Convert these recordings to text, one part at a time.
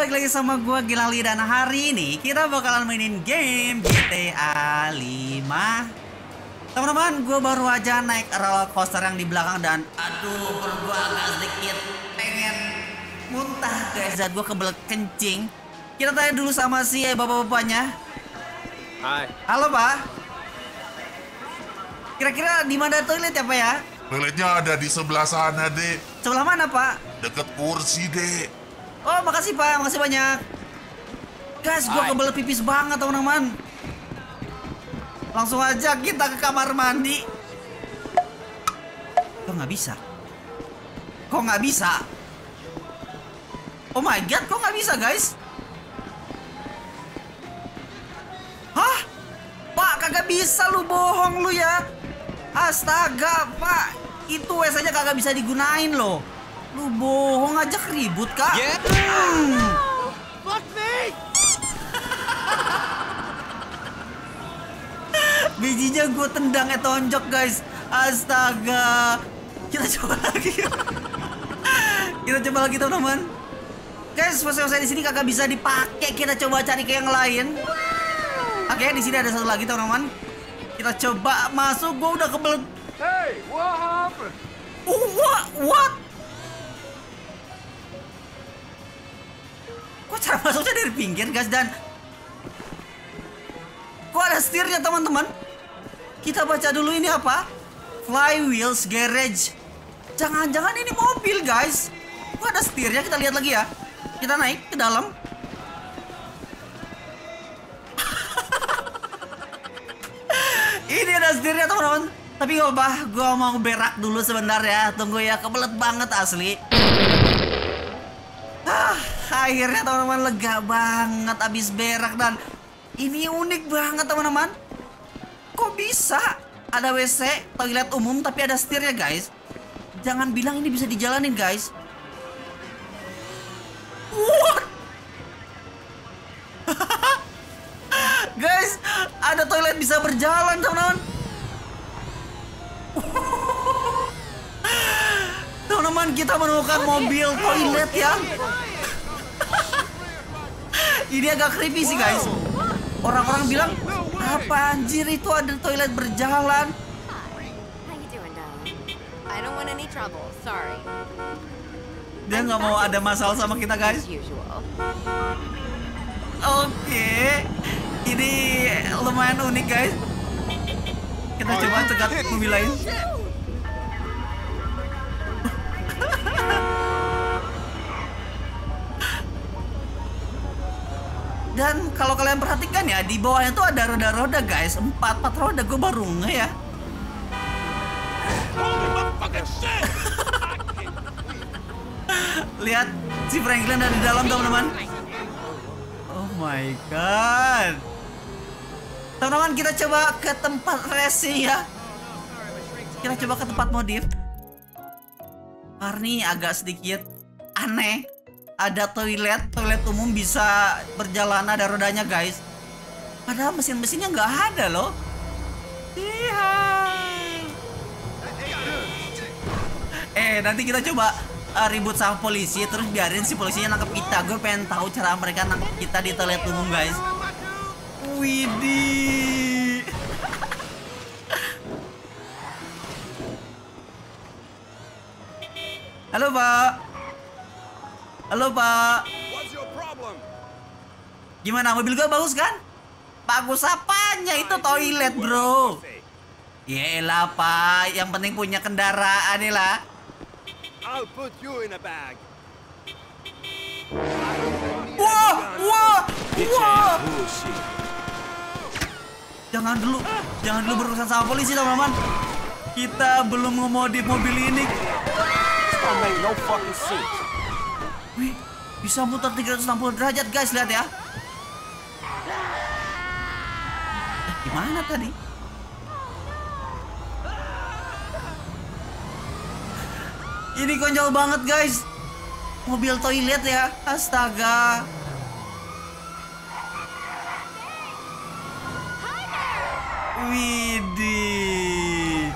balik lagi sama gua Gilali dan hari ini kita bakalan mainin game GTA 5 Teman-teman, gue baru aja naik roller coaster yang di belakang dan aduh perut gue agak sedikit pengen muntah guys dan gue kebelet kencing Kita tanya dulu sama si eh, bapak-bapaknya Hai. Halo pak Kira-kira di mana toilet ya pak ya? Toiletnya ada di sebelah sana, Dek. Sebelah mana pak? Deket kursi, Dek. Oh makasih pak, makasih banyak Guys, gue Hai. kebelet pipis banget teman-teman Langsung aja kita ke kamar mandi Kok nggak bisa? Kok nggak bisa? Oh my god, kok nggak bisa guys? Hah? Pak, kagak bisa lu bohong lu ya Astaga, Pak Itu WC nya kagak bisa digunain loh Lu bohong aja keribut, Kak Yeah. Hmm. Fuck me! Bijinya gue tendang ya tonjok guys Astaga Kita coba lagi Kita coba lagi teman-teman Guys selesai di sini kagak bisa dipakai Kita coba cari ke yang lain Oke di sini ada satu lagi teman-teman Kita coba masuk Gue udah kebelet Hey, what happened? Oh, what? What? Kok cara masuknya dari pinggir guys? Dan Kok ada setirnya teman-teman? Kita baca dulu ini apa? Flywheels Garage. Jangan-jangan ini mobil guys. Kok ada setirnya? Kita lihat lagi ya. Kita naik ke dalam. Ini ada setirnya teman-teman. Tapi gak apa Gue mau berak dulu sebentar ya. Tunggu ya. Kebelet banget asli akhirnya teman-teman lega banget abis berak dan ini unik banget teman-teman. Kok bisa ada WC toilet umum tapi ada setirnya guys? Jangan bilang ini bisa dijalanin guys. What? guys, ada toilet bisa berjalan teman-teman. Teman-teman kita menemukan mobil toilet ya. Ini agak creepy sih guys. Orang-orang bilang apa anjir itu ada toilet berjalan. Dia nggak mau ada masalah sama kita guys. Oke, ini lumayan unik guys. Kita coba cegat mobil lain. Dan kalau kalian perhatikan ya di bawahnya tuh ada roda-roda guys, empat empat roda gue baru nge ya. Lihat si Franklin ada di dalam teman-teman. Oh my god. Teman-teman kita coba ke tempat racing ya. Kita coba ke tempat modif. Karena agak sedikit aneh. Ada toilet, toilet umum bisa berjalan ada rodanya guys. Padahal mesin-mesinnya nggak ada loh. Iya. Eh nanti kita coba uh, ribut sama polisi terus biarin si polisinya nangkep kita. Gue pengen tahu cara mereka nangkep kita di toilet umum guys. Widih. Halo Pak. Halo Pak. Gimana mobil gue bagus kan? Bagus apanya itu toilet bro. Yelah Pak, yang penting punya kendaraan nih lah. I'll put you in a bag. Wah, wah, wah. Jangan dulu, jangan dulu berurusan sama polisi teman-teman. Kita belum ngemodif mobil ini. No fucking sense. Wih, bisa muter 360 derajat guys, lihat ya. Eh, gimana tadi? Ini konyol banget guys. Mobil toilet ya, astaga. Widih.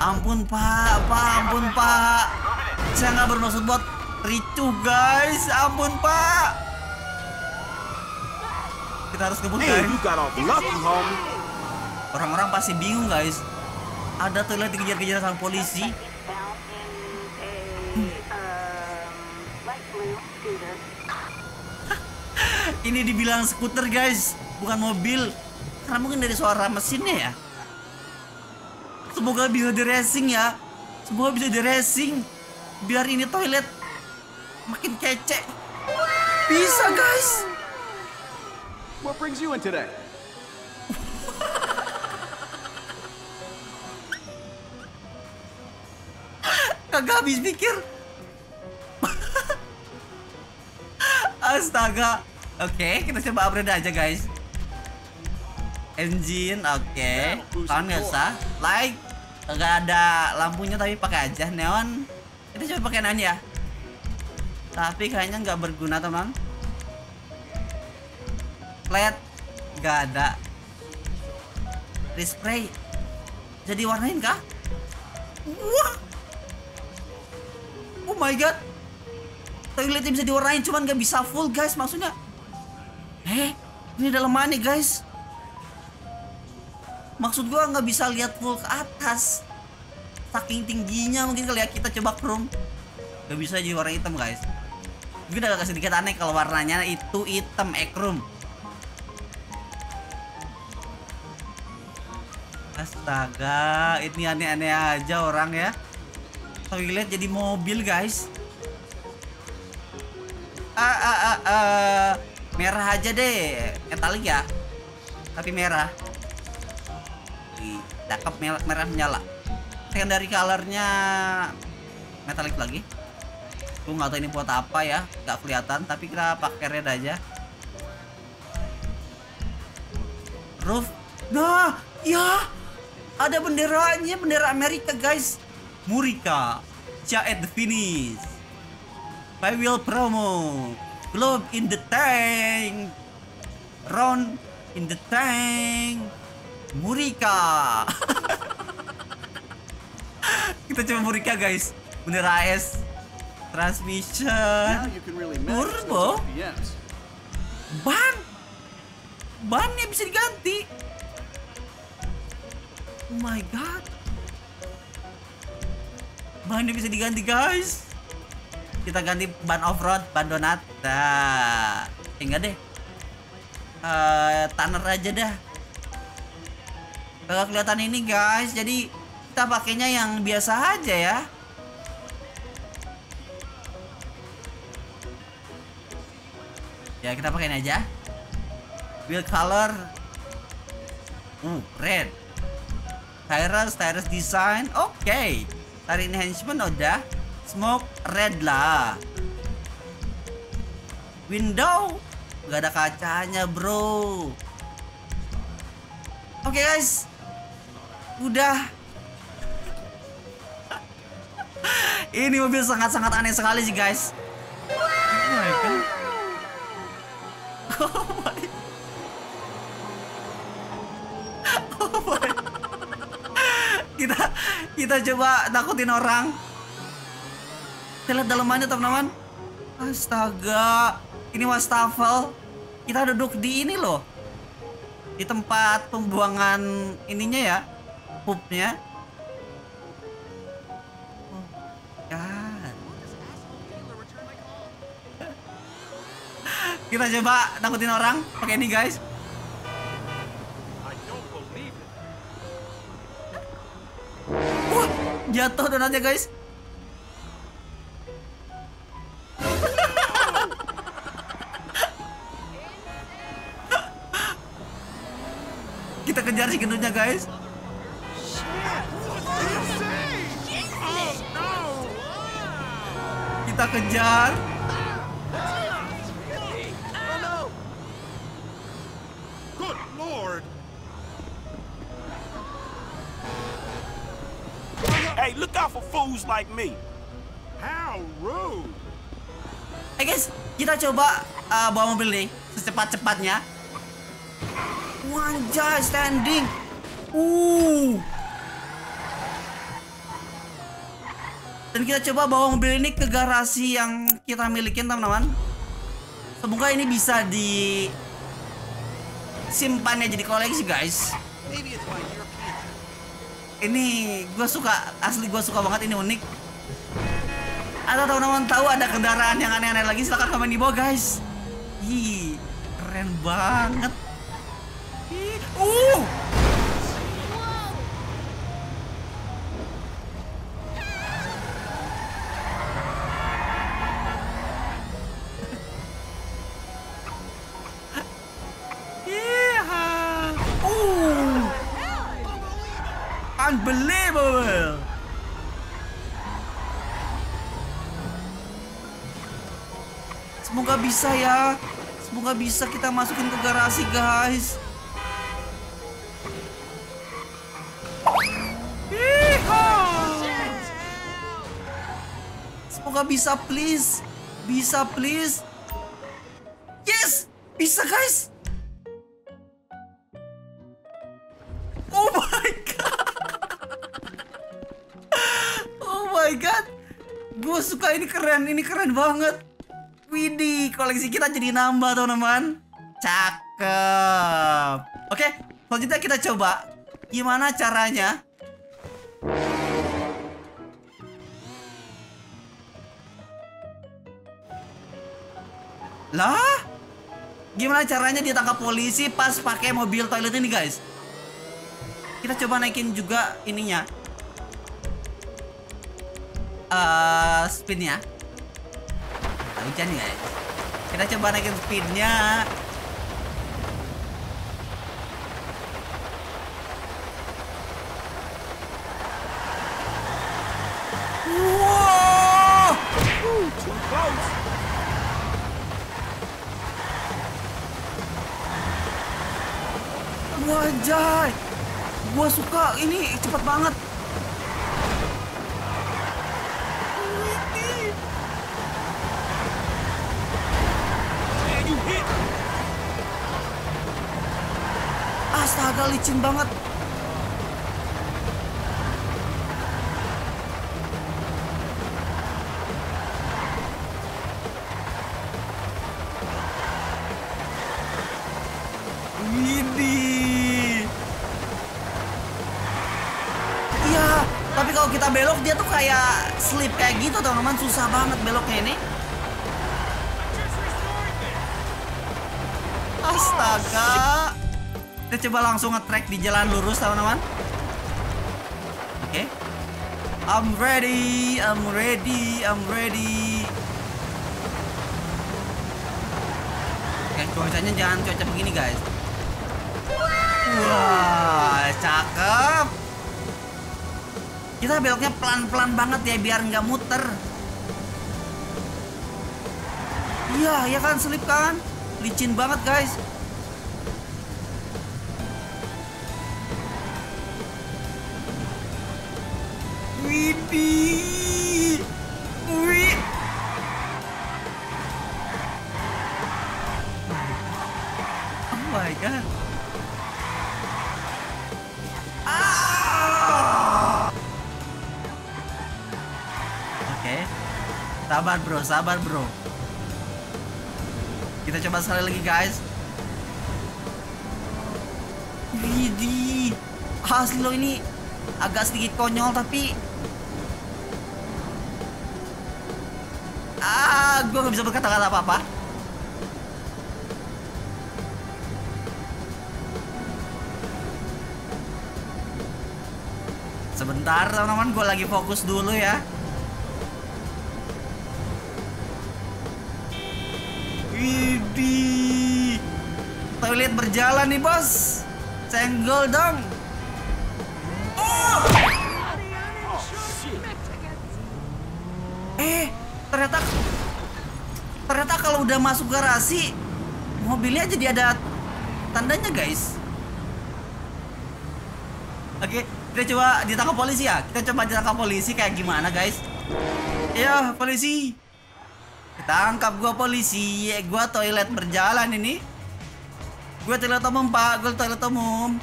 Ampun pak, pak, ampun pak. Saya nggak bermaksud buat Ricuh guys, ampun pak. Kita harus Man, guys. Orang-orang pasti bingung guys. Ada toilet dikejar-kejar sama polisi. Ini dibilang skuter guys, bukan mobil. Karena mungkin dari suara mesinnya ya. Semoga bisa di racing ya. Semoga bisa di racing. Biar ini toilet makin kece. Bisa guys. What brings you in today? Kagak habis pikir. Astaga. Oke, kita coba upgrade aja guys. Engine, oke. Tahun biasa. Light, nggak ada lampunya tapi pakai aja neon. Kita coba pakai neon ya. Tapi kayaknya nggak berguna teman. LED, nggak ada. Display, jadi warnain kah? Wah, Oh my god. Toiletnya bisa diwarnain cuman gak bisa full guys maksudnya. Eh, ini dalam mana guys? Maksud gua nggak bisa lihat full ke atas. Saking tingginya mungkin kali ya kita coba chrome. Gak bisa jadi warna hitam guys. Mungkin agak sedikit aneh kalau warnanya itu hitam ekrum. Astaga, ini aneh-aneh aja orang ya. Toilet jadi mobil guys. Ah, ah, ah, ah. merah aja deh. Metalik ya. Tapi merah. Cakep merah menyala. Secondary colornya metalik lagi gue nggak tahu ini buat apa ya nggak kelihatan tapi kita pakai red aja roof nah ya ada benderanya bendera Amerika guys Murika, at the finish. Five wheel promo. Globe in the tank. Ron in the tank. Murika. Kita coba Murika guys. Bendera AS. Transmission. Turbo? RPMs. Ban. Bannya bisa diganti. Oh my god. Bannya bisa diganti guys. Kita ganti ban off-road, ban donat. Nah, eh, enggak deh. Eh, tanner aja dah. Kalau kelihatan ini guys, jadi kita pakainya yang biasa aja ya. Ya kita pakein aja. Wheel color. Uh, red. Tires, tires design. Oke. Tire enhancement udah. Smoke red lah. Window. Gak ada kacanya bro. Oke guys. Udah. Ini mobil sangat-sangat aneh sekali sih guys. Kita kita coba takutin orang. Kita lihat dalamannya teman-teman. Astaga, ini wastafel. Kita duduk di ini loh. Di tempat pembuangan ininya ya, pupnya. Kita coba takutin orang pakai ini guys. Wah, jatuh donatnya guys. Kita kejar si gendutnya guys. Kita kejar. Hey, look out for fools like me. How rude! Eh guys, kita coba uh, bawa mobil nih secepat-cepatnya. Wanjay, standing. Uh. Dan kita coba bawa mobil ini ke garasi yang kita milikin teman-teman. Semoga ini bisa di simpan ya jadi koleksi guys. Ini gue suka asli gue suka banget ini unik. Atau teman-teman tahu ada kendaraan yang aneh-aneh lagi silahkan komen di bawah guys. Ih, keren banget. Ih, uh. Semoga bisa ya. Semoga bisa kita masukin ke garasi, guys. Semoga bisa, please. Bisa, please. Yes! Bisa, guys. Suka ini keren, ini keren banget. Widih, koleksi kita jadi nambah teman-teman. Cakep. Oke, selanjutnya kita coba gimana caranya. Lah? Gimana caranya ditangkap polisi pas pakai mobil toilet ini, guys? Kita coba naikin juga ininya. Eh, speednya. Nah, hujan guys. Kita coba naikin speednya. Wow! Wajay! Gua suka ini cepet banget. Astaga licin banget. Widih. Iya, tapi kalau kita belok dia tuh kayak slip kayak gitu teman-teman susah banget beloknya ini. Astaga. Kita coba langsung nge-track di jalan lurus teman-teman. Oke. I'm ready, I'm ready, I'm ready. Oke, cuacanya jangan cuaca begini guys. Wah, cakep. Kita beloknya pelan-pelan banget ya biar nggak muter. Iya, ya kan selip kan? Licin banget guys. Oh my god. Ah. Oke. Sabar bro, sabar bro. Kita coba sekali lagi guys. Widih. Asli lo ini agak sedikit konyol tapi Ah, gue gak bisa berkata-kata apa-apa. Sebentar teman-teman, gue lagi fokus dulu ya. Widih. Toilet berjalan nih bos. Senggol dong. Oh. Eh, ternyata ternyata kalau udah masuk garasi mobilnya jadi ada tandanya guys. Oke, kita coba ditangkap polisi ya. Kita coba ditangkap polisi kayak gimana guys? Ya polisi. Tangkap gua polisi. Gua toilet berjalan ini. Gua toilet umum pak. Gua toilet umum.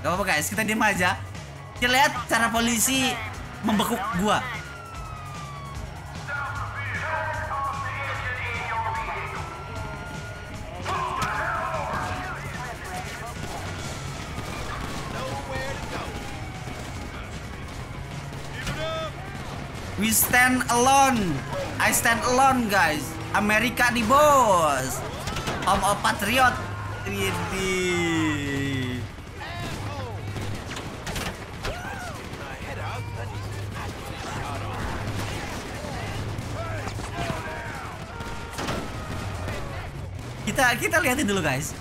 Gak apa-apa guys, kita diem aja. Kita lihat cara polisi membekuk gua. We stand alone. I stand alone, guys. Amerika di bos. Home of Patriot. Ini. Kita kita liatin dulu, guys.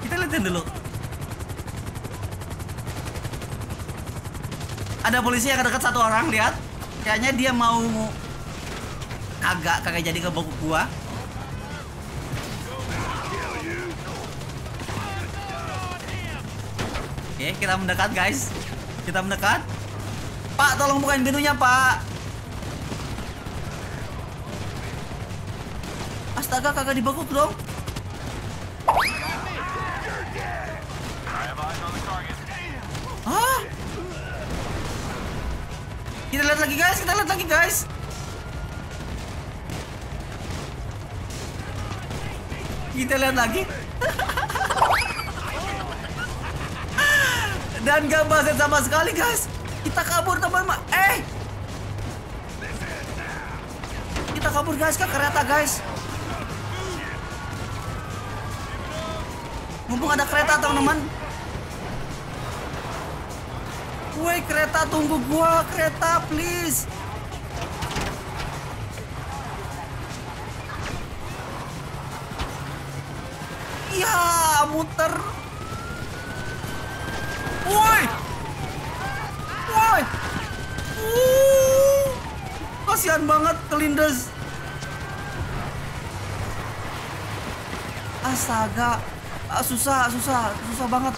Kita liatin dulu. Ada polisi yang dekat satu orang, lihat. Kayaknya dia mau kagak kagak jadi kebokuk gua. Oke, kita mendekat, guys. Kita mendekat. Pak, tolong bukain pintunya, Pak. Astaga, kagak dibekuk dong. Kita lihat lagi guys, kita lihat lagi guys. Kita lihat lagi. Dan gak baset sama sekali guys. Kita kabur teman-teman. Eh. Kita kabur guys ke kereta guys. Mumpung ada kereta teman-teman. Woi kereta tunggu gua kereta please. Ya muter. Woi. Woi. Uh, kasihan banget kelindes. Astaga, Ah, susah, susah, susah banget.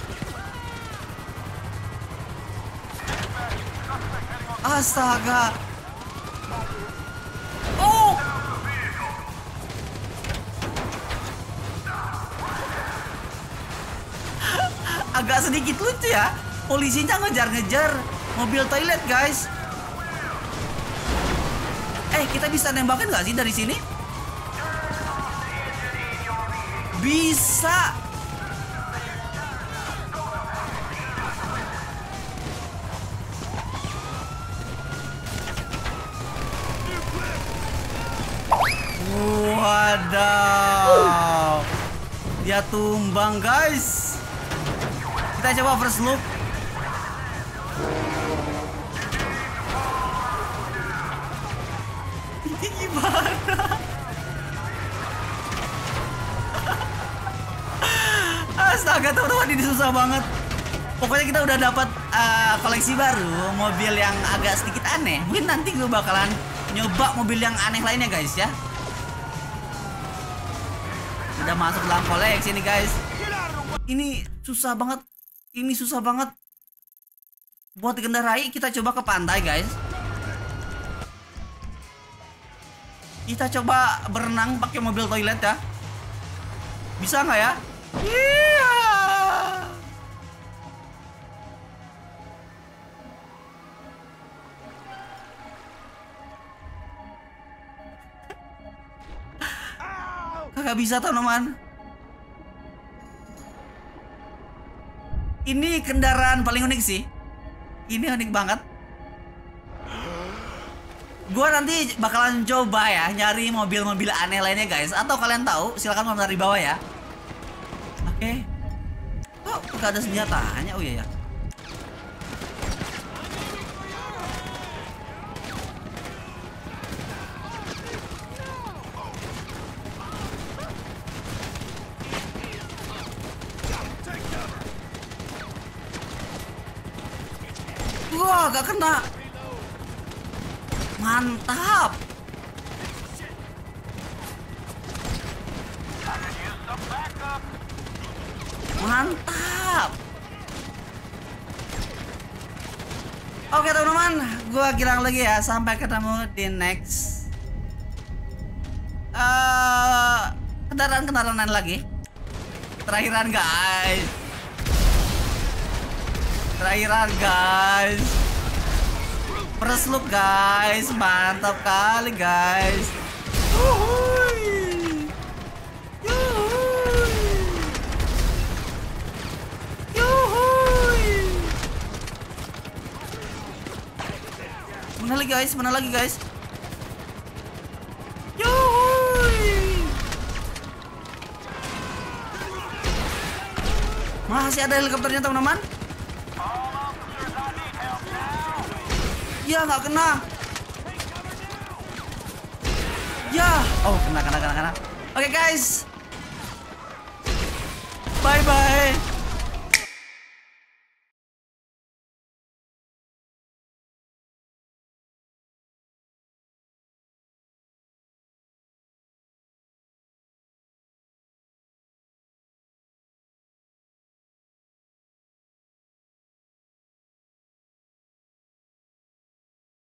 Astaga. Oh. Agak sedikit lucu ya. Polisinya ngejar-ngejar mobil toilet, guys. Eh, kita bisa nembakin nggak sih dari sini? Bisa. Wadaw. Dia tumbang, guys. Kita coba first look. Ini gimana? Astaga, teman-teman ini susah banget. Pokoknya kita udah dapat uh, koleksi baru, mobil yang agak sedikit aneh. Mungkin nanti gue bakalan nyoba mobil yang aneh lainnya, guys ya. Udah masuk dalam koleksi nih, guys. Ini susah banget. Ini susah banget. Buat dikendarai, kita coba ke pantai, guys. Kita coba berenang pakai mobil toilet ya. Bisa nggak ya? Iya. Kagak bisa teman-teman. Ini kendaraan paling unik sih. Ini unik banget. Gua nanti bakalan coba ya nyari mobil-mobil aneh lainnya guys. Atau kalian tahu silahkan komentar di bawah ya. Oke. Kok gak ada senjatanya? Oh iya ya. Wah, gak kena. Mantap. Mantap. Oke teman-teman, gua girang lagi ya. Sampai ketemu di next eh kendaraan-kendaraan lagi. Terakhiran guys. Terakhiran guys. Look guys, mantap kali guys. Yuhui. Yuhui. Yuhui. Mana lagi guys? Mana lagi guys? Masih ada helikopternya teman-teman? Ya nggak kena. Ya, oh kena kena kena kena. Oke guys, bye bye.